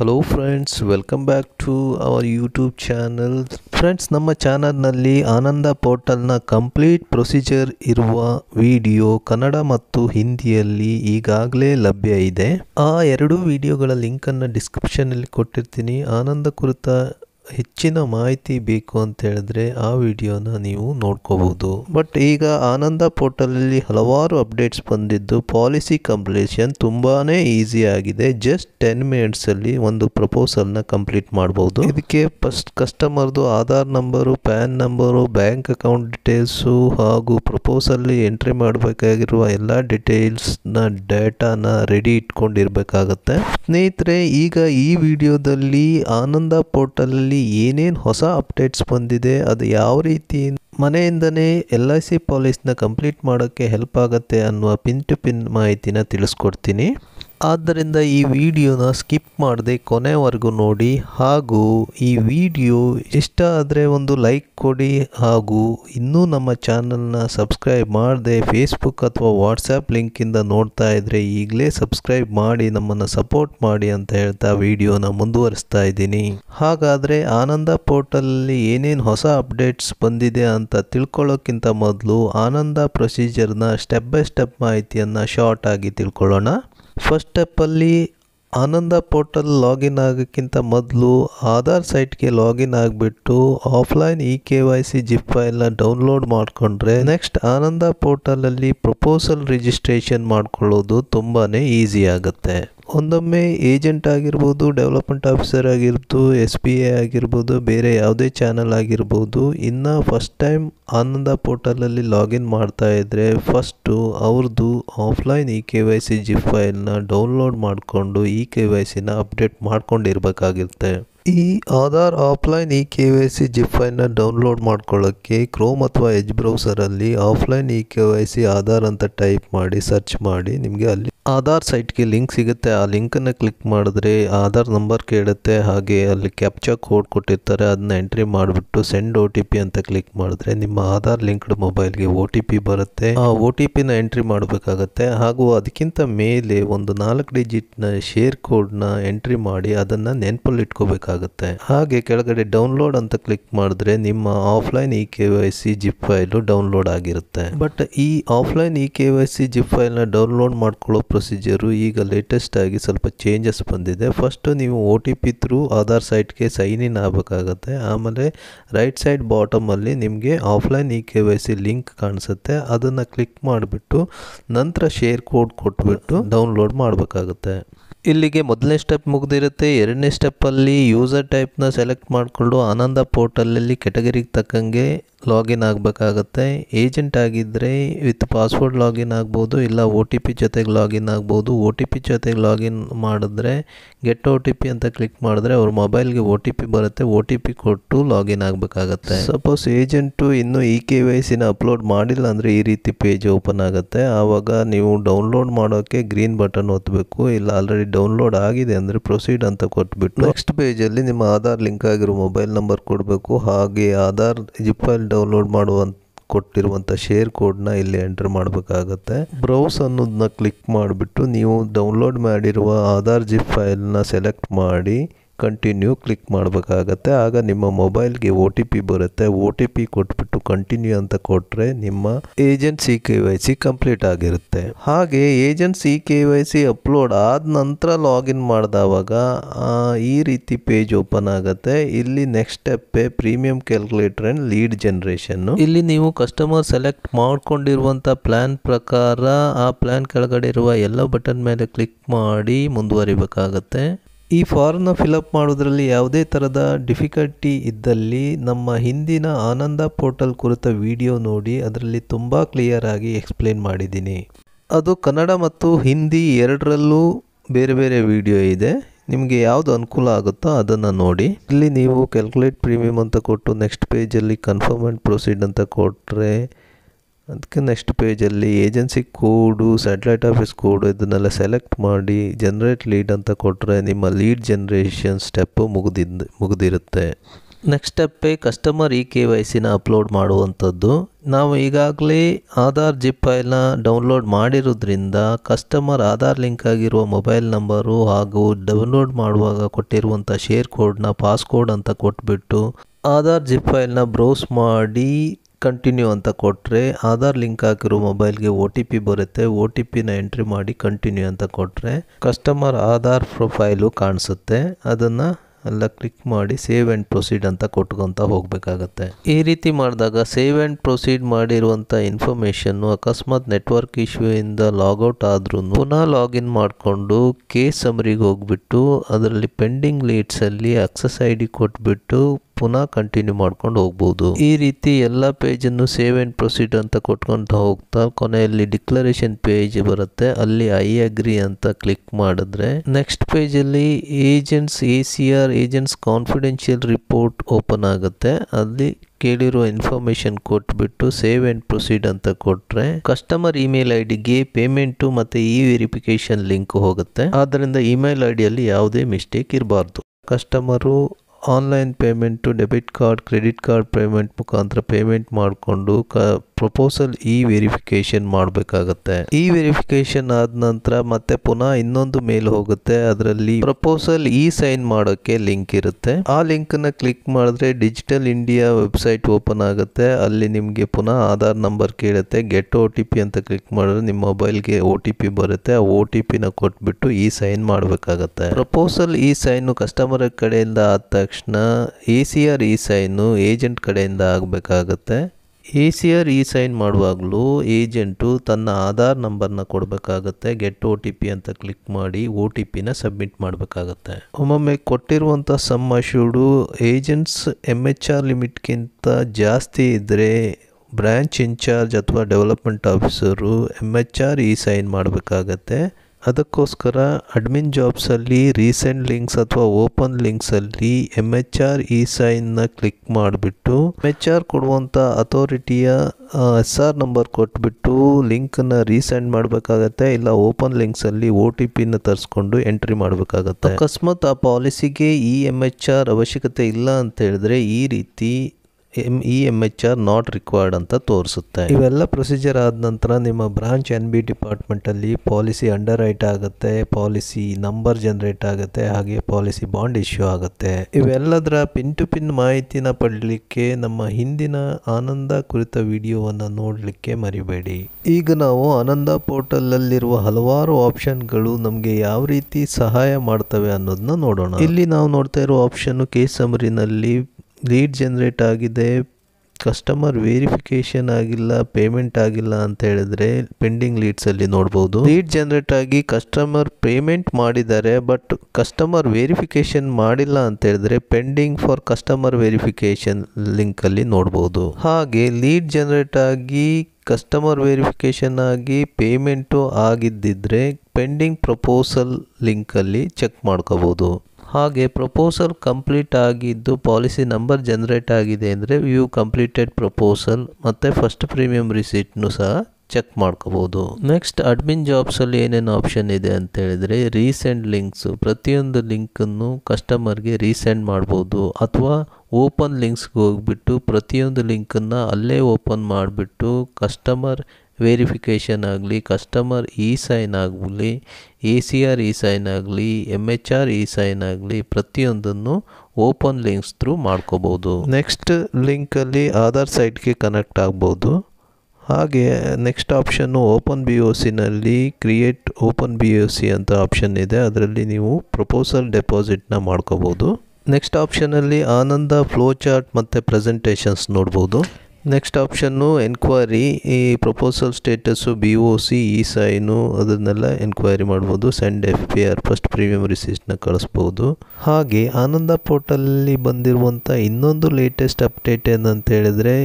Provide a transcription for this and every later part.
Hello friends welcome back to our YouTube channel friends ನಮ್ಮ ಚಾನಲ್ನಲ್ಲಿ ಆನಂದ ಪೋರ್ಟಲ್ನ ಕಂಪ್ಲೀಟ್ ಪ್ರೊಸೀಜರ್ ಇರುವ ವಿಡಿಯೋ ಕನ್ನಡ ಮತ್ತು ಹಿಂದಿಯಲ್ಲಿ ಈಗಾಗಲೇ ಲಭ್ಯ ಇದೆ. ಆ ಎರಡು ವಿಡಿಯೋಗಳ ಲಿಂಕನ್ನು ಡಿಸ್ಕ್ರಿಪ್ಷನಲ್ಲಿ ಕೊಟ್ಟಿರ್ತೀನಿ. ಆನಂದ ಕುರಿತ ಹೆಚ್ಚಿನ ಮಾಹಿತಿ ಬೇಕು ಅಂತ ಹೇಳಿದ್ರೆ ಆ ವಿಡಿಯೋನ ನೀವು ನೋಡ್ಕೋಬಹುದು. ಬಟ್ ಈಗ ಆನಂದ ಪೋರ್ಟಲಲ್ಲಿ ಹಲವಾರು ಅಪ್ಡೇಟ್ಸ್ ಬಂದಿದ್ದು ಪಾಲಿಸಿ ಕಂಪ್ಲೀಷನ್ ತುಂಬಾನೇ ಈಸಿ ಆಗಿದೆ. ಜಸ್ಟ್ ಟೆನ್ ಮಿನಿಟ್ಸ್ ಅಲ್ಲಿ ಒಂದು ಪ್ರಪೋಸಲ್ನ ಕಂಪ್ಲೀಟ್ ಮಾಡಬಹುದು ಇದಕ್ಕೆ first ಕಸ್ಟಮರ್ದು Aadhaar number, PAN number, bank account details ಹಾಗೂ ಪ್ರಪೋಸಲ್ಲಿ ಎಂಟ್ರಿ ಮಾಡಬೇಕಾಗಿರುವ ಎಲ್ಲ ಡೀಟೇಲ್ಸ್ನ ಡೇಟಾನ ರೆಡಿ ಇಟ್ಕೊಂಡಿರ್ಬೇಕಾಗತ್ತೆ. ಸ್ನೇಹಿತರೆ, ಈಗ ಈ ವಿಡಿಯೋದಲ್ಲಿ ಆನಂದ ಪೋರ್ಟಲಲ್ಲಿ ಏನೇನು ಹೊಸ ಅಪ್ಡೇಟ್ಸ್ ಬಂದಿದೆ, ಅದು ಯಾವ ರೀತಿ ಮನೆಯಿಂದನೇ ಎಲ್ ಐ ಸಿ ಪಾಲಿಸಿನ ಕಂಪ್ಲೀಟ್ ಮಾಡೋಕ್ಕೆ ಹೆಲ್ಪ್ ಆಗುತ್ತೆ ಅನ್ನುವ ಪಿನ್ ಟು ಪಿನ್ ಮಾಹಿತಿನ ತಿಳಿಸ್ಕೊಡ್ತೀನಿ. ಆದ್ದರಿಂದ ಈ ವಿಡಿಯೋನ ಸ್ಕಿಪ್ ಮಾಡದೆ ಕೊನೆವರೆಗೂ ನೋಡಿ ಹಾಗೂ ಈ ವಿಡಿಯೋ ಇಷ್ಟ ಆದರೆ ಒಂದು ಲೈಕ್ ಕೊಡಿ ಹಾಗೂ ಇನ್ನೂ ನಮ್ಮ ಚಾನಲ್ನ ಸಬ್ಸ್ಕ್ರೈಬ್ ಮಾಡದೆ ಫೇಸ್ಬುಕ್ ಅಥವಾ ವಾಟ್ಸಪ್ ಲಿಂಕಿಂದ ನೋಡ್ತಾ ಇದ್ದರೆ ಈಗಲೇ ಸಬ್ಸ್ಕ್ರೈಬ್ ಮಾಡಿ ನಮ್ಮನ್ನು ಸಪೋರ್ಟ್ ಮಾಡಿ ಅಂತ ಹೇಳ್ತಾ ವಿಡಿಯೋನ ಮುಂದುವರಿಸ್ತಾ ಇದ್ದೀನಿ. ಹಾಗಾದರೆ ಆನಂದ ಪೋರ್ಟಲಲ್ಲಿ ಏನೇನು ಹೊಸ ಅಪ್ಡೇಟ್ಸ್ ಬಂದಿದೆ ಅಂತ ತಿಳ್ಕೊಳ್ಳೋಕ್ಕಿಂತ ಮೊದಲು ಆನಂದ ಪ್ರೊಸೀಜರ್ನ ಸ್ಟೆಪ್ ಬೈ ಸ್ಟೆಪ್ ಮಾಹಿತಿಯನ್ನು ಶಾರ್ಟ್ ಆಗಿ ತಿಳ್ಕೊಳ್ಳೋಣ. ಫಸ್ಟ್ ಸ್ಟೆಪ್ಪಲ್ಲಿ ಆನಂದ ಪೋರ್ಟಲ್ ಲಾಗಿನ್ ಆಗೋಕ್ಕಿಂತ ಮೊದಲು ಆಧಾರ್ ಸೈಟ್ಗೆ ಲಾಗಿನ್ ಆಗಿಬಿಟ್ಟು offline E K Y C zip ಫೈಲ್ನ download ಮಾಡಿಕೊಂಡ್ರೆ ನೆಕ್ಸ್ಟ್ ಆನಂದ ಪೋರ್ಟಲಲ್ಲಿ ಪ್ರಪೋಸಲ್ ರಿಜಿಸ್ಟ್ರೇಷನ್ ಮಾಡ್ಕೊಳ್ಳೋದು ತುಂಬಾ ಈಸಿ ಆಗುತ್ತೆ. ಒಂದೊಮ್ಮೆ ಏಜೆಂಟ್ ಆಗಿರ್ಬೋದು, ಡೆವಲಪ್ಮೆಂಟ್ ಆಫೀಸರ್ ಆಗಿರ್ಬೋದು ಎಸ್ ಬಿ ಎ ಆಗಿರ್ಬೋದು, ಬೇರೆ ಯಾವುದೇ ಚಾನಲ್ ಆಗಿರ್ಬೋದು, ಇನ್ನು ಫಸ್ಟ್ ಟೈಮ್ ಆನಂದ ಪೋರ್ಟಲಲ್ಲಿ ಲಾಗಿನ್ ಮಾಡ್ತಾ ಇದ್ದರೆ ಫಸ್ಟು ಅವ್ರದ್ದು offline E K Y C G ಫೈಲ್ನ download ಮಾಡಿಕೊಂಡು ಇ ಕೆ ವೈ ಸಿನ ಅಪ್ಡೇಟ್ ಮಾಡ್ಕೊಂಡಿರ್ಬೇಕಾಗಿರುತ್ತೆ. ಈ Aadhaar offline e K Y C G ಫೈಲ್ನ download ಮಾಡ್ಕೊಳ್ಳೋಕ್ಕೆ ಕ್ರೋಮ್ ಅಥವಾ ಎಜ್ ಬ್ರೌಸರಲ್ಲಿ offline e K Y C Aadhaar ಅಂತ ಟೈಪ್ ಮಾಡಿ ಸರ್ಚ್ ಮಾಡಿ ನಿಮಗೆ ಅಲ್ಲಿ ಆಧಾರ್ ಸೈಟ್ಗೆ ಲಿಂಕ್ ಸಿಗುತ್ತೆ. ಆ ಲಿಂಕನ್ನು ಕ್ಲಿಕ್ ಮಾಡಿದ್ರೆ ಆಧಾರ್ ನಂಬರ್ ಕೇಳುತ್ತೆ. ಹಾಗೆ ಅಲ್ಲಿ ಕ್ಯಾಪ್ಚಾ ಕೋಡ್ ಕೊಟ್ಟಿರ್ತಾರೆ. ಅದನ್ನ ಎಂಟ್ರಿ ಮಾಡಿಬಿಟ್ಟು ಸೆಂಡ್ ಒ ಟಿ ಪಿ ಅಂತ ಕ್ಲಿಕ್ ಮಾಡಿದ್ರೆ ನಿಮ್ಮ ಆಧಾರ್ ಲಿಂಕ್ಡ್ ಮೊಬೈಲ್ಗೆ ಒ ಟಿ ಪಿ ಬರುತ್ತೆ. ಆ ಒ ಟಿ ಪಿನ ಎಂಟ್ರಿ ಮಾಡಬೇಕಾಗತ್ತೆ. ಹಾಗೂ ಅದಕ್ಕಿಂತ ಮೇಲೆ ಒಂದು ನಾಲ್ಕು ಡಿಜಿಟ್ನ ಶೇರ್ ಕೋಡ್ನ ಎಂಟ್ರಿ ಮಾಡಿ ಅದನ್ನು ನೆನಪಲ್ಲಿ ಇಟ್ಕೋಬೇಕಾಗತ್ತೆ ಹಾಗೆ ಕೆಳಗಡೆ ಡೌನ್ಲೋಡ್ ಅಂತ ಕ್ಲಿಕ್ ಮಾಡಿದ್ರೆ ನಿಮ್ಮ offline E K Y C zip file download ಆಗಿರುತ್ತೆ. ಬಟ್ ಈ offline E K Y C zip ಫೈಲ್ನ download ಮಾಡ್ಕೊಳ್ಳೋ ಪ್ರೊಸೀಜರು ಈಗ ಲೇಟೆಸ್ಟ್ ಆಗಿ ಸ್ವಲ್ಪ ಚೇಂಜಸ್ ಬಂದಿದೆ. ಫಸ್ಟು ನೀವು O T P through Aadhaar ಸೈಟ್ಗೆ ಸೈನ್ ಇನ್ ಆಗಬೇಕಾಗತ್ತೆ. ಆಮೇಲೆ ರೈಟ್ ಸೈಡ್ ಬಾಟಮಲ್ಲಿ ನಿಮಗೆ offline E K Y C link ಕಾಣಿಸುತ್ತೆ. ಅದನ್ನು ಕ್ಲಿಕ್ ಮಾಡಿಬಿಟ್ಟು ನಂತರ ಶೇರ್ ಕೋಡ್ ಕೊಟ್ಬಿಟ್ಟು ಡೌನ್ಲೋಡ್ ಮಾಡಬೇಕಾಗುತ್ತೆ. ಇಲ್ಲಿಗೆ ಮೊದಲನೇ ಸ್ಟೆಪ್ ಮುಗಿದಿರುತ್ತೆ. ಎರಡನೇ ಸ್ಟೆಪ್ಪಲ್ಲಿ ಯೂಸರ್ ಟೈಪ್ನ ಸೆಲೆಕ್ಟ್ ಮಾಡಿಕೊಂಡು ಆನಂದ ಪೋರ್ಟಲಲ್ಲಿ ಕೆಟಗರಿಗೆ ತಕ್ಕಂಗೆ ಲಾಗಿನ್ ಆಗಬೇಕಾಗತ್ತೆ. ಏಜೆಂಟ್ ಆಗಿದ್ದರೆ ವಿತ್ ಪಾಸ್ವರ್ಡ್ ಲಾಗಿನ್ ಆಗ್ಬೋದು, ಇಲ್ಲ ಓ ಟಿ ಪಿ ಜೊತೆಗೆ ಲಾಗಿನ್ ಆಗ್ಬೋದು. ಒ ಟಿ ಪಿ ಜೊತೆಗೆ ಲಾಗಿನ್ ಮಾಡಿದ್ರೆ ಗೆಟ್ ಒ ಟಿ ಪಿ ಅಂತ ಕ್ಲಿಕ್ ಮಾಡಿದ್ರೆ ಅವ್ರ ಮೊಬೈಲ್ಗೆ ಒ ಟಿ ಪಿ ಬರುತ್ತೆ. ಒ ಟಿ ಪಿ ಕೊಟ್ಟು ಲಾಗಿನ್ ಆಗಬೇಕಾಗತ್ತೆ. ಸಪೋಸ್ ಏಜೆಂಟು ಇನ್ನೂ ಇ ಕೆ ವೈ ಸಿನ ಅಪ್ಲೋಡ್ ಮಾಡಿಲ್ಲ ಅಂದರೆ ಈ ರೀತಿ ಪೇಜ್ ಓಪನ್ ಆಗುತ್ತೆ. ಆವಾಗ ನೀವು ಡೌನ್ಲೋಡ್ ಮಾಡೋಕ್ಕೆ ಗ್ರೀನ್ ಬಟನ್ ಒತ್ತಬೇಕು ಇಲ್ಲ ಆಲ್ರೆಡಿ ಡೌನ್ಲೋಡ್ ಆಗಿದೆ ಅಂದರೆ ಪ್ರೊಸೀಡ್ ಅಂತ ಕೊಟ್ಬಿಟ್ಟು ನೆಕ್ಸ್ಟ್ ಪೇಜಲ್ಲಿ ನಿಮ್ಮ ಆಧಾರ್ ಲಿಂಕ್ ಆಗಿರೋ ಮೊಬೈಲ್ ನಂಬರ್ ಕೊಡಬೇಕು. ಹಾಗೆ ಆಧಾರ್ ಜಿಪ್ ಫೈಲ್ ಡೌನ್ಲೋಡ್ ಮಾಡುವಂಥ ಕೊಟ್ಟಿರುವಂಥ ಶೇರ್ ಕೋಡ್ನ ಇಲ್ಲಿ ಎಂಟರ್ ಮಾಡಬೇಕಾಗತ್ತೆ. ಬ್ರೌಸ್ ಅನ್ನೋದನ್ನ ಕ್ಲಿಕ್ ಮಾಡಿಬಿಟ್ಟು ನೀವು ಡೌನ್ಲೋಡ್ ಮಾಡಿರುವ ಆಧಾರ್ ಜಿಪ್ ಫೈಲ್ನ ಸೆಲೆಕ್ಟ್ ಮಾಡಿ. ಕಂಟಿನ್ಯೂ ಕ್ಲಿಕ್ ಮಾಡಬೇಕಾಗತ್ತೆ. ಆಗ ನಿಮ್ಮ ಮೊಬೈಲ್ಗೆ ಒ ಟಿ ಪಿ ಬರುತ್ತೆ. ಒ ಟಿ ಪಿ ಕೊಟ್ಬಿಟ್ಟು ಕಂಟಿನ್ಯೂ ಅಂತ ಕೊಟ್ಟರೆ ನಿಮ್ಮ agent C K Y C complete ಆಗಿರುತ್ತೆ. ಹಾಗೆ agent C K Y C upload ಆದ ನಂತರ ಲಾಗಿನ್ ಮಾಡಿದವಾಗ ಈ ರೀತಿ ಪೇಜ್ ಓಪನ್ ಆಗುತ್ತೆ. ಇಲ್ಲಿ ನೆಕ್ಸ್ಟ್ ಸ್ಟೆಪ್ಪೇ ಪ್ರೀಮಿಯಂ ಕ್ಯಾಲ್ಕುಲೇಟರ್ ಆ್ಯಂಡ್ ಲೀಡ್ ಜನ್ರೇಷನ್ನು ಇಲ್ಲಿ ನೀವು ಕಸ್ಟಮರ್ ಸೆಲೆಕ್ಟ್ ಮಾಡ್ಕೊಂಡಿರುವಂಥ ಪ್ಲ್ಯಾನ್ ಪ್ರಕಾರ ಆ ಪ್ಲ್ಯಾನ್ ಕೆಳಗಡೆ ಇರುವ ಎಲ್ಲ ಬಟನ್ ಮೇಲೆ ಕ್ಲಿಕ್ ಮಾಡಿ ಮುಂದುವರಿಬೇಕಾಗತ್ತೆ. ಈ ಫಾರ್ಮ್ನ ಫಿಲಪ್ ಮಾಡೋದ್ರಲ್ಲಿ ಯಾವುದೇ ಥರದ ಡಿಫಿಕಲ್ಟಿ ಇದ್ದಲ್ಲಿ ನಮ್ಮ ಹಿಂದಿನ ಆನಂದ ಪೋರ್ಟಲ್ ಕುರಿತ ವಿಡಿಯೋ ನೋಡಿ ಅದರಲ್ಲಿ ತುಂಬ ಕ್ಲಿಯರ್ ಆಗಿ ಎಕ್ಸ್ಪ್ಲೇನ್ ಮಾಡಿದ್ದೀನಿ. ಅದು ಕನ್ನಡ ಮತ್ತು ಹಿಂದಿ ಎರಡರಲ್ಲೂ ಬೇರೆ ಬೇರೆ ವಿಡಿಯೋ ಇದೆ. ನಿಮಗೆ ಯಾವುದು ಅನುಕೂಲ ಆಗುತ್ತೋ ಅದನ್ನು ನೋಡಿ. ಇಲ್ಲಿ ನೀವು ಕ್ಯಾಲ್ಕುಲೇಟ್ ಪ್ರೀಮಿಯಮ್ ಅಂತ ಕೊಟ್ಟು ನೆಕ್ಸ್ಟ್ ಪೇಜಲ್ಲಿ ಕನ್ಫರ್ಮ್ ಆ್ಯಂಡ್ ಪ್ರೊಸೀಡ್ ಅಂತ ಕೊಟ್ಟರೆ ಅದಕ್ಕೆ next ಪೇಜಲ್ಲಿ agency code satellite office code ಇದನ್ನೆಲ್ಲ ಸೆಲೆಕ್ಟ್ ಮಾಡಿ ಜನ್ರೇಟ್ ಲೀಡ್ ಅಂತ ಕೊಟ್ಟರೆ ನಿಮ್ಮ ಲೀಡ್ ಜನ್ರೇಷನ್ ಸ್ಟೆಪ್ಪು ಮುಗಿದಿದ್ದು ಮುಗಿದಿರುತ್ತೆ. ನೆಕ್ಸ್ಟ್ ಸ್ಟೆಪ್ಪೇ ಕಸ್ಟಮರ್ ಇ ಕೆ ವೈ ಸಿನ ಅಪ್ಲೋಡ್ ಮಾಡುವಂಥದ್ದು. ನಾವು ಈಗಾಗಲೇ ಆಧಾರ್ ಜಿಪ್ ಫೈಲ್ನ ಡೌನ್ಲೋಡ್ ಮಾಡಿರೋದ್ರಿಂದ ಕಸ್ಟಮರ್ ಆಧಾರ್ ಲಿಂಕ್ ಆಗಿರುವ ಮೊಬೈಲ್ ನಂಬರು ಹಾಗೂ ಡೌನ್ಲೋಡ್ ಮಾಡುವಾಗ ಕೊಟ್ಟಿರುವಂಥ ಶೇರ್ ಕೋಡ್ನ ಪಾಸ್ಕೋಡ್ ಅಂತ ಕೊಟ್ಬಿಟ್ಟು ಆಧಾರ್ ಜಿಪ್ ಫೈಲ್ನ ಬ್ರೌಸ್ ಮಾಡಿ ಕಂಟಿನ್ಯೂ ಅಂತ ಕೊಟ್ಟರೆ ಆಧಾರ್ ಲಿಂಕ್ ಆಗಿರೋ ಮೊಬೈಲ್ಗೆ ಒ ಟಿ ಪಿ ಬರುತ್ತೆ. ಒ ಟಿ ಪಿನ ಎಂಟ್ರಿ ಮಾಡಿ ಕಂಟಿನ್ಯೂ ಅಂತ ಕೊಟ್ಟರೆ ಕಸ್ಟಮರ್ ಆಧಾರ್ ಪ್ರೊಫೈಲು ಕಾಣಿಸುತ್ತೆ. ಅದನ್ನು ಎಲ್ಲ ಕ್ಲಿಕ್ ಮಾಡಿ ಸೇವ್ ಆ್ಯಂಡ್ ಪ್ರೊಸೀಡ್ ಅಂತ ಕೊಟ್ಕೊತ ಹೋಗಬೇಕಾಗತ್ತೆ. ಈ ರೀತಿ ಮಾಡಿದಾಗ ಸೇವ್ ಆ್ಯಂಡ್ ಪ್ರೊಸೀಡ್ ಮಾಡಿರುವಂಥ ಇನ್ಫಾರ್ಮೇಷನ್ನು ಅಕಸ್ಮಾತ್ ನೆಟ್ವರ್ಕ್ ಇಶ್ಯೂ ಇಂದ ಲಾಗೌಟ್ ಆದ್ರೂ ಪುನಃ ಲಾಗಿನ್ ಮಾಡಿಕೊಂಡು ಕೇಸ್ ಸಮರಿಗೆ ಹೋಗ್ಬಿಟ್ಟು, ಅದರಲ್ಲಿ ಪೆಂಡಿಂಗ್ ಲೀಡ್ಸಲ್ಲಿ ಅಕ್ಸಸ್ ಐ ಡಿ ಕೊಟ್ಬಿಟ್ಟು ಪುನಃ ಕಂಟಿನ್ಯೂ ಮಾಡ್ಕೊಂಡು ಹೋಗ್ಬೋದು. ಈ ರೀತಿ ಎಲ್ಲ ಪೇಜನ್ನು ಸೇವ್ ಆ್ಯಂಡ್ ಪ್ರೊಸೀಡ್ ಅಂತ ಕೊಟ್ಕೊಂತ ಹೋಗ್ತಾ ಕೊನೆಯಲ್ಲಿ ಡಿಕ್ಲರೇಷನ್ ಪೇಜ್ ಬರುತ್ತೆ. ಅಲ್ಲಿ ಐ ಅಗ್ರಿ ಅಂತ ಕ್ಲಿಕ್ ಮಾಡಿದ್ರೆ next ಪೇಜಲ್ಲಿ agents A C R agents confidential report open ಆಗುತ್ತೆ. ಅಲ್ಲಿ ಕೇಳಿರೋ ಇನ್ಫಾರ್ಮೇಶನ್ ಕೊಟ್ಬಿಟ್ಟು ಸೇವ್ ಆ್ಯಂಡ್ ಪ್ರೊಸೀಡ್ ಅಂತ ಕೊಟ್ಟರೆ ಕಸ್ಟಮರ್ ಇಮೇಲ್ ಐ ಡಿಗೆ ಪೇಮೆಂಟು ಮತ್ತು ಇ ವೆರಿಫಿಕೇಶನ್ ಲಿಂಕ್ ಹೋಗುತ್ತೆ. ಆದ್ದರಿಂದ ಇಮೇಲ್ ಐ ಡಿಯಲ್ಲಿ ಯಾವುದೇ ಮಿಸ್ಟೇಕ್ ಇರಬಾರ್ದು. Customer online payment debit card credit card payment ಮುಖಾಂತರ ಪೇಮೆಂಟ್ ಮಾಡಿಕೊಂಡು ಕ ಪ್ರಪೋಸಲ್ ಇ ವೆರಿಫಿಕೇಶನ್ ಮಾಡಬೇಕಾಗತ್ತೆ. ಇ ವೆರಿಫಿಕೇಶನ್ ಆದ ನಂತರ ಮತ್ತೆ ಪುನಃ ಇನ್ನೊಂದು ಮೇಲ್ ಹೋಗುತ್ತೆ. ಅದರಲ್ಲಿ ಪ್ರಪೋಸಲ್ ಇ ಸೈನ್ ಮಾಡೋಕ್ಕೆ ಲಿಂಕ್ ಇರುತ್ತೆ. ಆ ಲಿಂಕ್ನ ಕ್ಲಿಕ್ ಮಾಡಿದ್ರೆ ಡಿಜಿಟಲ್ ಇಂಡಿಯಾ ವೆಬ್ಸೈಟ್ ಓಪನ್ ಆಗುತ್ತೆ. ಅಲ್ಲಿ ನಿಮಗೆ ಪುನಃ ಆಧಾರ್ ನಂಬರ್ ಕೇಳುತ್ತೆ. ಗೆಟ್ ಪಿ ಅಂತ ಕ್ಲಿಕ್ ಮಾಡಿದ್ರೆ ನಿಮ್ಮ ಮೊಬೈಲ್ಗೆ ಒ ಟಿ ಪಿ ಬರುತ್ತೆ. ಆ ಒ ಟಿ ಪಿನ ಕೊಟ್ಬಿಟ್ಟು ಈ ಸೈನ್ ಮಾಡಬೇಕಾಗತ್ತೆ. ಪ್ರಪೋಸಲ್ ಈ ಸೈನ್ ಕಸ್ಟಮರ್ ಕಡೆಯಿಂದ ಆದ ತಕ್ಷಣ A C R E sign agent ಕಡೆಯಿಂದ ಆಗಬೇಕಾಗತ್ತೆ. A C R E sign ಮಾಡುವಾಗಲೂ ಏಜೆಂಟು ತನ್ನ ಆಧಾರ್ ನಂಬರ್ನ ಕೊಡಬೇಕಾಗತ್ತೆ. ಗೆಟ್ ಒ ಟಿ ಪಿ ಅಂತ ಕ್ಲಿಕ್ ಮಾಡಿ ಒ ಟಿ ಪಿನ ಸಬ್ಮಿಟ್ ಮಾಡಬೇಕಾಗತ್ತೆ. ಒಮ್ಮೊಮ್ಮೆ ಕೊಟ್ಟಿರುವಂಥ sum assured agents M H R ಲಿಮಿಟ್ಗಿಂತ ಜಾಸ್ತಿ ಇದ್ದರೆ ಬ್ರ್ಯಾಂಚ್ ಇನ್ಚಾರ್ಜ್ ಅಥವಾ development officer M H R E sign ಮಾಡಬೇಕಾಗತ್ತೆ. ಅದಕ್ಕೋಸ್ಕರ ಅಡ್ಮಿನ್ ಜಾಬ್ಸಲ್ಲಿ ರೀಸೆಂಟ್ ಲಿಂಕ್ಸ್ ಅಥವಾ ಓಪನ್ ಲಿಂಕ್ಸಲ್ಲಿ ಎಂ ಎಚ್ ಆರ್ ಇ ಸೈನ್ನ ಕ್ಲಿಕ್ ಮಾಡಿಬಿಟ್ಟು ಎಂ ಎಚ್ ಆರ್ ಕೊಡುವಂಥ ಅಥಾರಿಟಿಯ ಎಸ್ ಆರ್ ನಂಬರ್ ಕೊಟ್ಬಿಟ್ಟು ಲಿಂಕನ್ನು ರೀಸೆಂಡ್ ಮಾಡಬೇಕಾಗತ್ತೆ, ಇಲ್ಲ ಓಪನ್ ಲಿಂಕ್ಸಲ್ಲಿ ಓ ಟಿ ಪಿನ ತರಿಸ್ಕೊಂಡು ಎಂಟ್ರಿ ಮಾಡಬೇಕಾಗತ್ತೆ. ಅಕಸ್ಮಾತ್ ಆ ಪಾಲಿಸಿಗೆ ಈ ಎಂ ಎಚ್ ಆರ್ ಅವಶ್ಯಕತೆ ಇಲ್ಲ ಅಂತ ಹೇಳಿದ್ರೆ ಈ ರೀತಿ M E M H R not required ಅಂತ ತೋರಿಸುತ್ತೆ. ಇವೆಲ್ಲ ಪ್ರೊಸೀಜರ್ ಆದ ನಂತರ ನಿಮ್ಮ ಬ್ರಾಂಚ್ ಎನ್ ಬಿ ಡಿಪಾರ್ಟ್ಮೆಂಟಲ್ಲಿ ಪಾಲಿಸಿ ಅಂಡರ್ ರೈಟ್ ಆಗುತ್ತೆ ಪಾಲಿಸಿ ನಂಬರ್ ಜನರೇಟ್ ಆಗುತ್ತೆ, ಹಾಗೆ ಪಾಲಿಸಿ ಬಾಂಡ್ ಇಶ್ಯೂ ಆಗುತ್ತೆ. ಇವೆಲ್ಲದರ ಪಿನ್ ಟು ಪಿನ್ ಮಾಹಿತಿನ ಪಡಲಿಕ್ಕೆ ನಮ್ಮ ಹಿಂದಿನ ಆನಂದ ಕುರಿತ ವಿಡಿಯೋವನ್ನು ನೋಡಲಿಕ್ಕೆ ಮರಿಬೇಡಿ. ಈಗ ನಾವು ಆನಂದ ಪೋರ್ಟಲಲ್ಲಿರುವ ಹಲವಾರು ಆಪ್ಷನ್ಗಳು ನಮಗೆ ಯಾವ ರೀತಿ ಸಹಾಯ ಮಾಡ್ತವೆ ಅನ್ನೋದನ್ನ ನೋಡೋಣ. ಇಲ್ಲಿ ನಾವು ನೋಡ್ತಾ ಇರೋ ಆಪ್ಷನ್ ಕೇಸ್ ಸಮರಿನಲ್ಲಿ ಲೀಡ್ ಜನರೇಟ್ ಆಗಿದೆ ಕಸ್ಟಮರ್ ವೇರಿಫಿಕೇಷನ್ ಆಗಿಲ್ಲ ಪೇಮೆಂಟ್ ಆಗಿಲ್ಲ ಅಂತ ಹೇಳಿದ್ರೆ ಪೆಂಡಿಂಗ್ ಲೀಡ್ಸಲ್ಲಿ ನೋಡ್ಬೋದು. ಲೀಡ್ ಜನರೇಟ್ ಆಗಿ ಕಸ್ಟಮರ್ ಪೇಮೆಂಟ್ ಮಾಡಿದ್ದಾರೆ ಬಟ್ ಕಸ್ಟಮರ್ ವೇರಿಫಿಕೇಷನ್ ಮಾಡಿಲ್ಲ ಅಂತ ಹೇಳಿದ್ರೆ ಪೆಂಡಿಂಗ್ ಫಾರ್ ಕಸ್ಟಮರ್ ವೆರಿಫಿಕೇಶನ್ ಲಿಂಕಲ್ಲಿ ನೋಡ್ಬೋದು. ಹಾಗೆ ಲೀಡ್ ಜನರೇಟ್ ಆಗಿ ಕಸ್ಟಮರ್ ವೆರಿಫಿಕೇಶನ್ ಆಗಿ ಪೇಮೆಂಟು ಆಗಿದ್ದಿದ್ರೆ ಪೆಂಡಿಂಗ್ ಪ್ರಪೋಸಲ್ ಲಿಂಕಲ್ಲಿ ಚೆಕ್ ಮಾಡ್ಕೋಬೋದು. ಹಾಗೆ ಪ್ರಪೋಸಲ್ ಕಂಪ್ಲೀಟ್ ಆಗಿದ್ದು ಪಾಲಿಸಿ ನಂಬರ್ ಜನರೇಟ್ ಆಗಿದೆ ಅಂದರೆ ವ್ಯೂ ಕಂಪ್ಲೀಟೆಡ್ ಪ್ರಪೋಸಲ್ ಮತ್ತು ಫಸ್ಟ್ ಪ್ರೀಮಿಯಂ ರಿಸೀಟ್ನು ಸಹ ಚೆಕ್ ಮಾಡ್ಕೋಬೋದು. ನೆಕ್ಸ್ಟ್ ಅಡ್ಮಿನ್ ಜಾಬ್ಸಲ್ಲಿ ಏನೇನು ಆಪ್ಷನ್ ಇದೆ ಅಂತ ಹೇಳಿದರೆ ರೀಸೆಂಟ್ ಲಿಂಕ್ಸು ಪ್ರತಿಯೊಂದು ಲಿಂಕನ್ನು ಕಸ್ಟಮರ್ಗೆ ರೀಸೆಂಡ್ ಮಾಡ್ಬೋದು. ಅಥವಾ ಓಪನ್ ಲಿಂಕ್ಸ್ಗೆ ಹೋಗ್ಬಿಟ್ಟು ಪ್ರತಿಯೊಂದು ಲಿಂಕನ್ನು ಅಲ್ಲೇ ಓಪನ್ ಮಾಡಿಬಿಟ್ಟು ಕಸ್ಟಮರ್ ವೇರಿಫಿಕೇಷನ್ ಆಗಲಿ ಕಸ್ಟಮರ್ ಇ ಸೈನ್ ಆಗಲಿ A C R e sign ಆಗಲಿ M H R e sign ಆಗಲಿ, ಪ್ರತಿಯೊಂದನ್ನು ಓಪನ್ ಲಿಂಕ್ಸ್ ಥ್ರೂ ಮಾಡ್ಕೋಬೋದು. ನೆಕ್ಸ್ಟ್ ಲಿಂಕಲ್ಲಿ ಆಧಾರ್ ಸೈಟ್ಗೆ ಕನೆಕ್ಟ್ ಆಗ್ಬೋದು. ಹಾಗೆ next option open B O ಸಿನಲ್ಲಿ create open B O C ಅಂತ ಆಪ್ಷನ್ ಇದೆ. ಅದರಲ್ಲಿ ನೀವು ಪ್ರಪೋಸಲ್ ಡೆಪಾಸಿಟ್ನ ಮಾಡ್ಕೋಬೋದು. ನೆಕ್ಸ್ಟ್ ಆಪ್ಷನಲ್ಲಿ ಆನಂದ ಫ್ಲೋ ಚಾರ್ಟ್ ಮತ್ತು ಪ್ರೆಸೆಂಟೇಷನ್ಸ್ ನೋಡ್ಬೋದು. ನೆಕ್ಸ್ಟ್ ಆಪ್ಷನ್ನು ಎನ್ಕ್ವೈರಿ ಈ proposal status B O C e sign ಅದನ್ನೆಲ್ಲ ಎನ್ಕ್ವೈರಿ ಮಾಡ್ಬೋದು. Send F P R first premium ರಿಸೀಟ್ನ ಕಳಿಸ್ಬೋದು. ಹಾಗೆ ಆನಂದ ಪೋರ್ಟಲಲ್ಲಿ ಬಂದಿರುವಂಥ ಇನ್ನೊಂದು ಲೇಟೆಸ್ಟ್ ಅಪ್ಡೇಟ್ ಏನಂತ ಹೇಳಿದ್ರೆ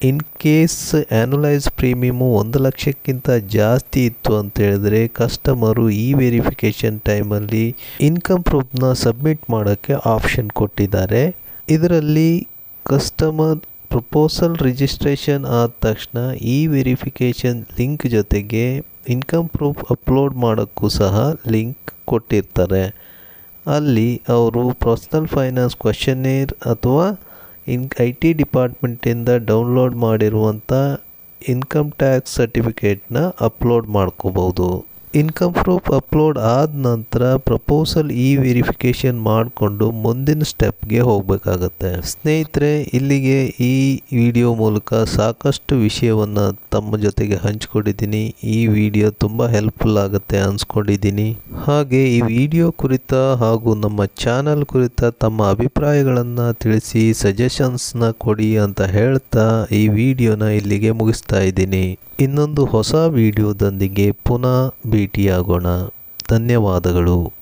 ಇನ್ ಕೇಸ್ ಆ್ಯನುಲೈಸ್ ಪ್ರೀಮಿಯಮು ಒಂದು ಲಕ್ಷಕ್ಕಿಂತ ಜಾಸ್ತಿ ಇತ್ತು ಅಂತ ಹೇಳಿದ್ರೆ ಕಸ್ಟಮರು ಈ ವೆರಿಫಿಕೇಷನ್ ಟೈಮಲ್ಲಿ ಇನ್ಕಮ್ ಪ್ರೂಫ್ನ ಸಬ್ಮಿಟ್ ಮಾಡೋಕ್ಕೆ ಆಪ್ಷನ್ ಕೊಟ್ಟಿದ್ದಾರೆ. ಇದರಲ್ಲಿ ಕಸ್ಟಮರ್ ಪ್ರಪೋಸಲ್ ರಿಜಿಸ್ಟ್ರೇಷನ್ ಆದ ತಕ್ಷಣ ಈ ವೆರಿಫಿಕೇಷನ್ ಲಿಂಕ್ ಜೊತೆಗೆ ಇನ್ಕಮ್ ಪ್ರೂಫ್ ಅಪ್ಲೋಡ್ ಮಾಡೋಕ್ಕೂ ಸಹ ಲಿಂಕ್ ಕೊಟ್ಟಿರ್ತಾರೆ. ಅಲ್ಲಿ ಅವರು ಪರ್ಸ್ನಲ್ ಫೈನಾನ್ಸ್ ಕ್ವಶನೇರ್ ಅಥವಾ ಇನ್ ಐ ಟಿ ಡಿಪಾರ್ಟ್ಮೆಂಟಿಂದ ಡೌನ್ಲೋಡ್ ಮಾಡಿರುವಂಥ ಇನ್ಕಮ್ ಟ್ಯಾಕ್ಸ್ ಸರ್ಟಿಫಿಕೇಟ್ನ ಅಪ್ಲೋಡ್ ಮಾಡ್ಕೋಬೋದು ಇನ್ಕಮ್ ಪ್ರೂಫ್ ಅಪ್ಲೋಡ್ ಆದ ನಂತರ ಪ್ರಪೋಸಲ್ ಇ ವೆರಿಫಿಕೇಷನ್ ಮಾಡಿಕೊಂಡು ಮುಂದಿನ ಸ್ಟೆಪ್ಗೆ ಹೋಗಬೇಕಾಗತ್ತೆ. ಸ್ನೇಹಿತರೆ, ಇಲ್ಲಿಗೆ ಈ ವಿಡಿಯೋ ಮೂಲಕ ಸಾಕಷ್ಟು ವಿಷಯವನ್ನು ತಮ್ಮ ಜೊತೆಗೆ ಹಂಚ್ಕೊಂಡಿದ್ದೀನಿ. ಈ ವಿಡಿಯೋ ತುಂಬ ಹೆಲ್ಪ್ಫುಲ್ ಆಗುತ್ತೆ ಅನ್ಸ್ಕೊಂಡಿದ್ದೀನಿ. ಹಾಗೆ ಈ ವಿಡಿಯೋ ಕುರಿತ ಹಾಗೂ ನಮ್ಮ ಚಾನಲ್ ಕುರಿತ ತಮ್ಮ ಅಭಿಪ್ರಾಯಗಳನ್ನು ತಿಳಿಸಿ ಸಜೆಷನ್ಸ್ನ ಕೊಡಿ ಅಂತ ಹೇಳ್ತಾ ಈ ವಿಡಿಯೋನ ಇಲ್ಲಿಗೆ ಮುಗಿಸ್ತಾ ಇದ್ದೀನಿ. ಇನ್ನೊಂದು ಹೊಸ ವಿಡಿಯೋದೊಂದಿಗೆ ಪುನಃ ಭೇಟಿಯಾಗೋಣ. ಧನ್ಯವಾದಗಳು.